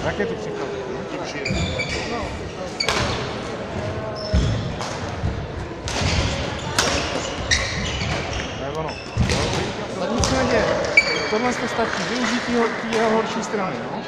Připrav. Tím žije. To je ono. Tak nicméně, tohle to stačí využít jeho, jeho horší strany, no.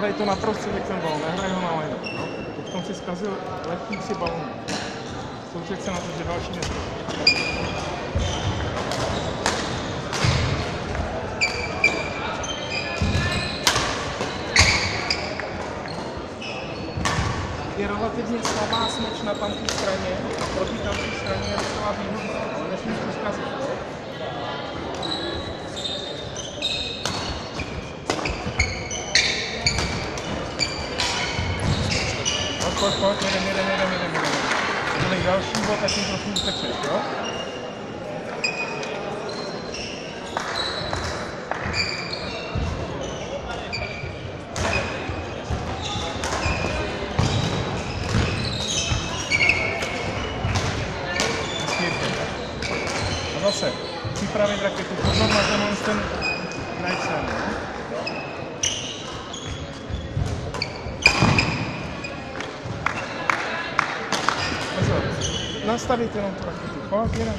Zahraj to na prostředek ten balon, nehraj ho na line. No. Teď tom si zkazil lehký si balon. Soustřed se na to, že další nestojí. Je relativně slabá smeč na tamté straně, proti tamté straně je docela výhodná, ale nesmíš to zkazit. Pojď, pojď, pojď, jedem, jedem, jedem, jedem, jedem. Bude další bod, tak jim trochu utečeš, jo? Zpětně. A zase, připravit raketu, pozor na tenhle ten right nastavit jenom tu raketu. Pojď, jenom.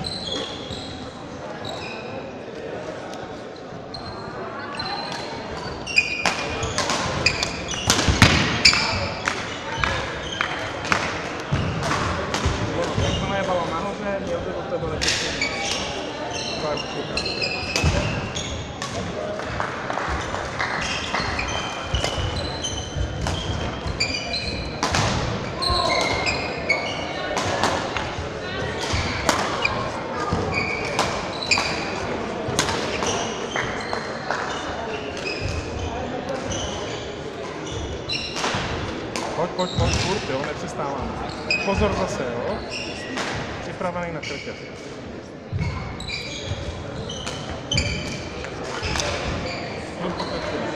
Jakmile je balon nahoře, měl by do tebe letět. Pár připrav. Pojď, pojď, pojď, furt, jo, nepřestáváme. Pozor zase, jo. Připravený na krket. Furt pokračujeme.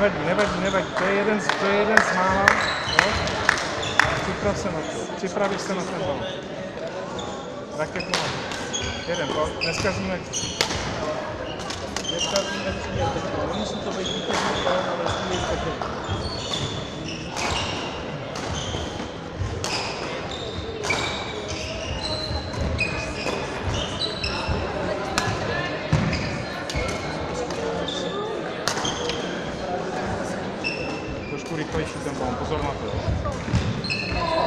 Nevadí, nevadí, nevadí. To je jeden, to je jeden z mála. Jo? Připrav se na to. Připravíš se na ten balon. Raketu na. Jeden, pojď. Neskazíme. Neskazíme teď. Nemusí to být vítězný balon, ale musí být takový. Trošku rychlejší ten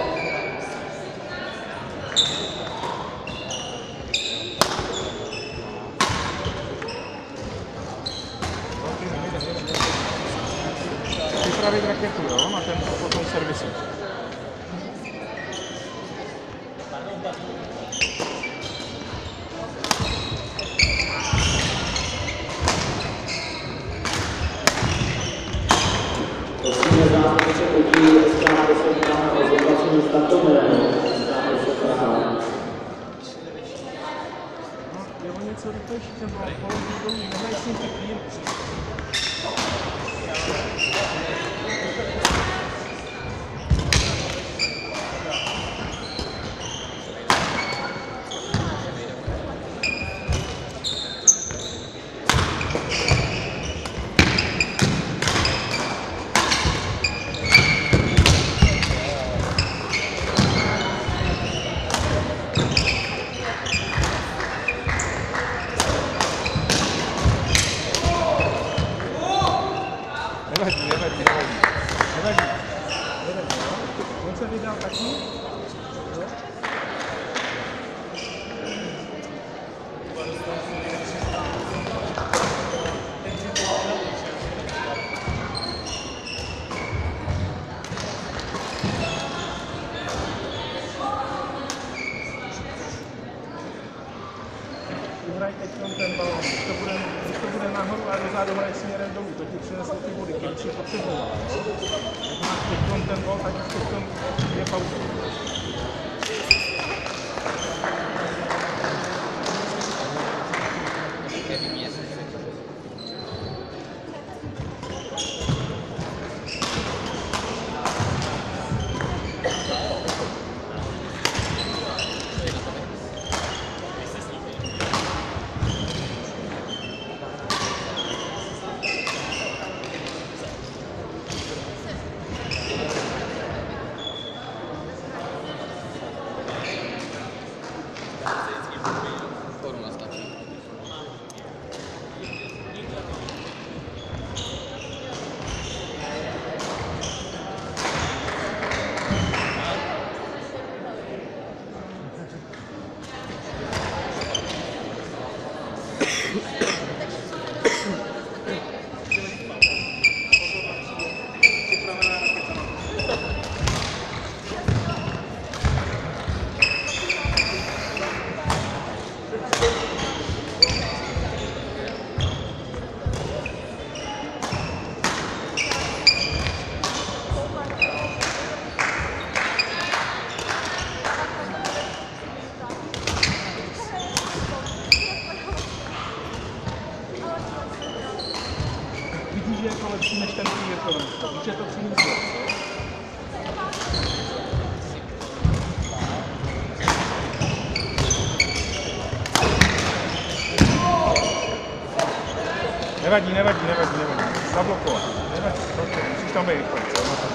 Zablokovat. Nevadí, prostě, musíš tam být rychle. co? No to-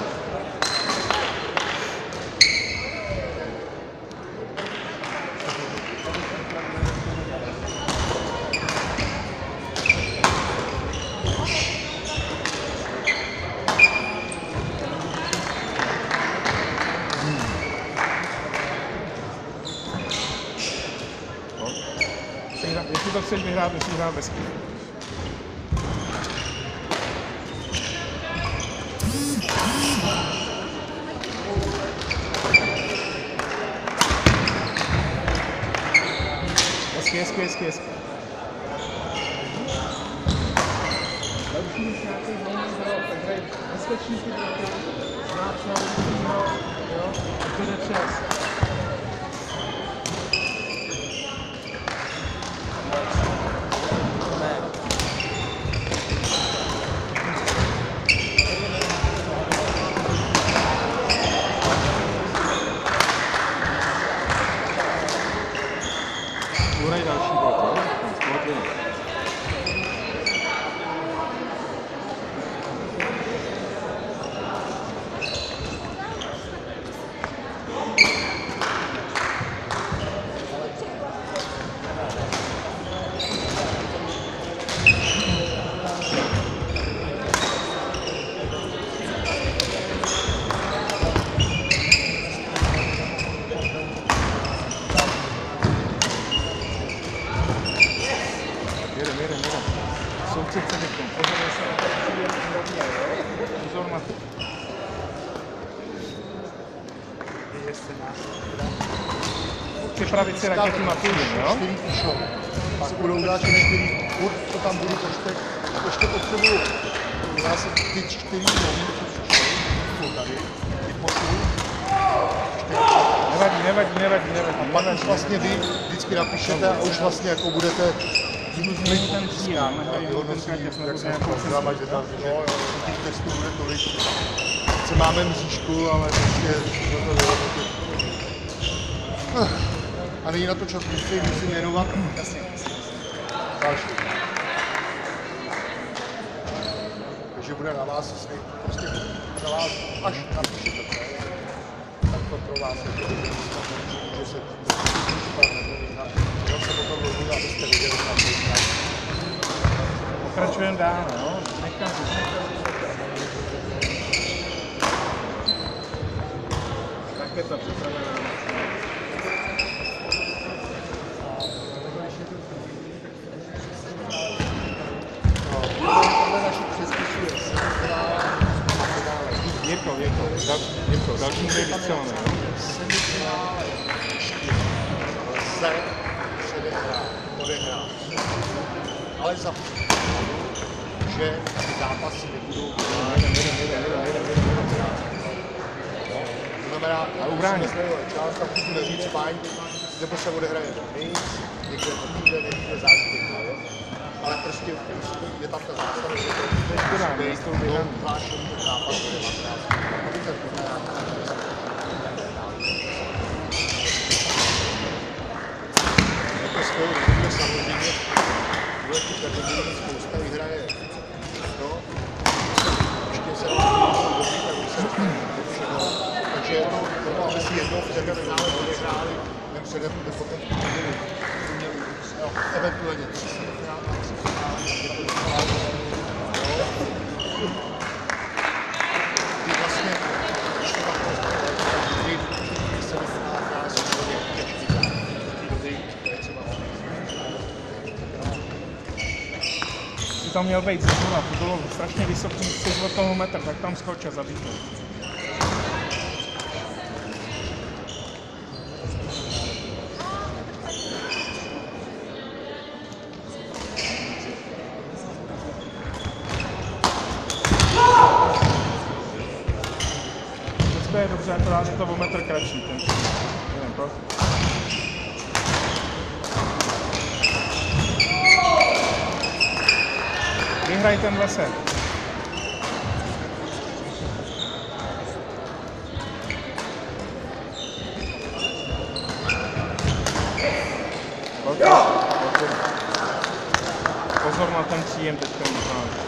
No. Musí hrát- hezky. Ale už máš nějaký volný hrot, tak hraj bezpečníky bloky, znáš na uličního, jo, to jde čas. Uhraj další bod, jo? Bod je. Jedem, jedem, jedem. Soustřed se teď. Pozor, jestli na to přijde rovně, jo? Pozor na to. Si rakety týden, jo? čtyři píšou. Pak budou dát čtyři, furt to tam budu počtek. Ještě potřebuju, já se ty čtyři nový, co jsou tady, ty pošlu. Nevadí, nevadí, nevadí, nevadí. A pak už vlastně vy vždycky napíšete a už vlastně jako budete Změní ten cíl, a nechají ten vyhodnocení, kratěz nebo jak se nějakou to cestu. těch testů bude tolik. Sice máme mřížku, ale prostě to to. A není na to čas, jim musím věnovat. Jasně. Další. Takže bude na vás, jestli prostě na vás, až napíšete to, tak to pro vás je to že se to jenom se potom rozumí, abyste viděli, kam to. Pokračujeme dál, no. Nechám si. Raketa připravená. Finále. Jirko, Jirko, dal, Jirko, další bude čtyři. Lze předehrát, odehrát. ale za že ty zápasy nebudou. To znamená, A ubrání. částka můžu neříct fajn, nebo se odehraje nic, někde nebude, někde zážitek. Ale prostě je tam ta zásada, že to To je škoda, musí ne, být s tou do během. hlášení zápasu 19. Aby ten turnaj Je to skvělé, protože samozřejmě bude tu kategorii spousta vyhraje. No, ještě se dobrý, tak už se dostane do všeho. Takže je to, to aby si jednou v této finále odehráli, ten předem bude potom měli, měli no, eventuálně tři semifinále, tři finále, je to docela jo. Ty vlastně, když to takhle kdy ty semifinále hráli jsou hodně těžký, do té doby, to je třeba Ty tam měl být zhora, to bylo strašně vysoký, od toho metr, tak tam skočil za to. Všechno je dobře, akorát je to o metr kratší. Ten. Jeden, pojď. Vyhraj tenhle set. Pojď. Pojď. Pozor na ten příjem teďka možná.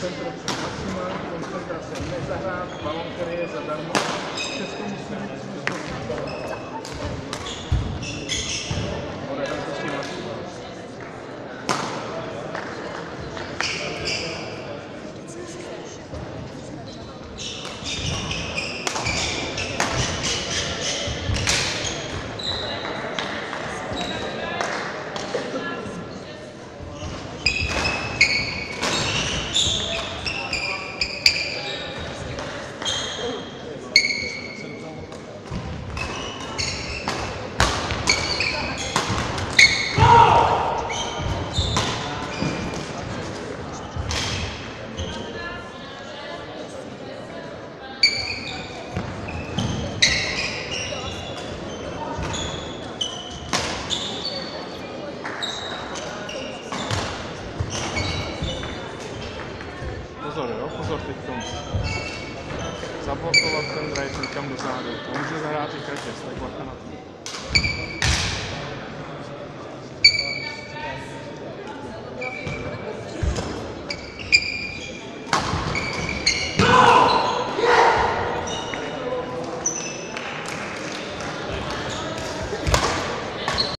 concentração máxima, concentração meia rara, balão careza, dar uma... Vocês como se tam do zádu. To může zahrát i každý, tak bacha na to.